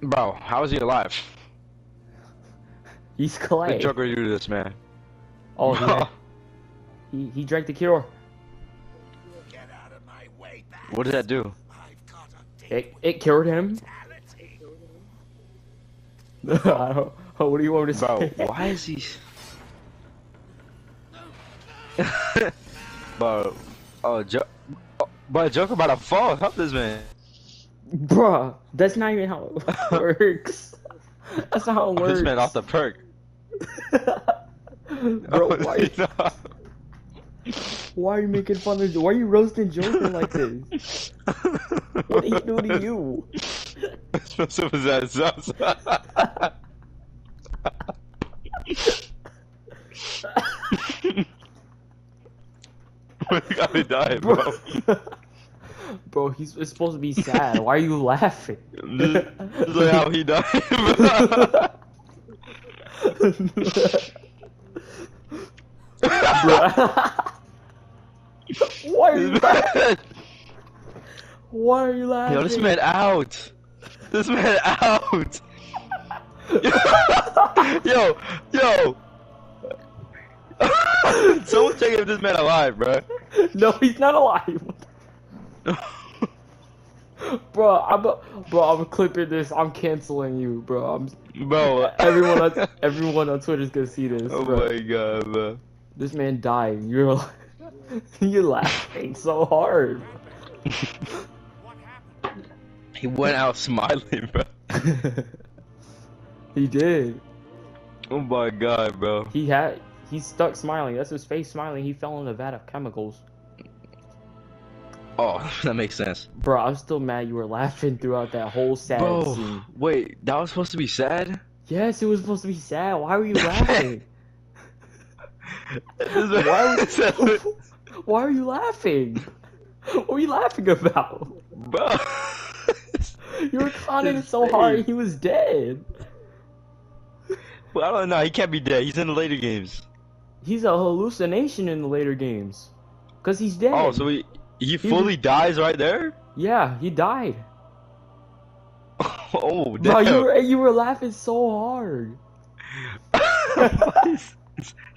Bro, how is he alive? He's What Clay. did Joker do to this man? Oh, yeah. he he drank the cure. Get out of my way. What did that do? I've got a It it cured him. I don't. Oh, what do you want me to Bro, say? why is he? Bro, oh, jo- oh, but Joker about to fall. Help this man. Bruh, that's not even how it works. That's not how it works. this man off the perk. Bro, why, why are you making fun of? Why are you roasting Joker like this? What did he do to you? Expensive as that sounds. we gotta die, bro. Bro, he's it's supposed to be sad. Why are you laughing? Is like how he died. Why are you laughing? Why are you laughing? Yo, this man out. This man out. yo, yo. Someone check if this man alive, bro. No, he's not alive. Bro, I'm bro, I'm clipping this. I'm canceling you, bro. I'm bro. everyone on everyone on Twitter's gonna see this. Oh bro. my god, bro. This man died. You're you're laughing so hard. He went out smiling, bro. he did. Oh my god, bro. He had he's stuck smiling. That's his face smiling. He fell in a vat of chemicals. Oh, that makes sense. Bro, I'm still mad you were laughing throughout that whole sad Bro, scene. wait, that was supposed to be sad? Yes, it was supposed to be sad. Why were you laughing? Why Why are you laughing? What are you laughing about? Bro. You were it so hard he was dead. Well, I don't know. He can't be dead. He's in the later games. He's a hallucination in the later games. Cause he's dead. Oh, so he he fully dies right there? Yeah, he died. oh, Bro, you were you were laughing so hard.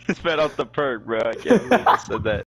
this man off the perk, bro. I can't believe I said that.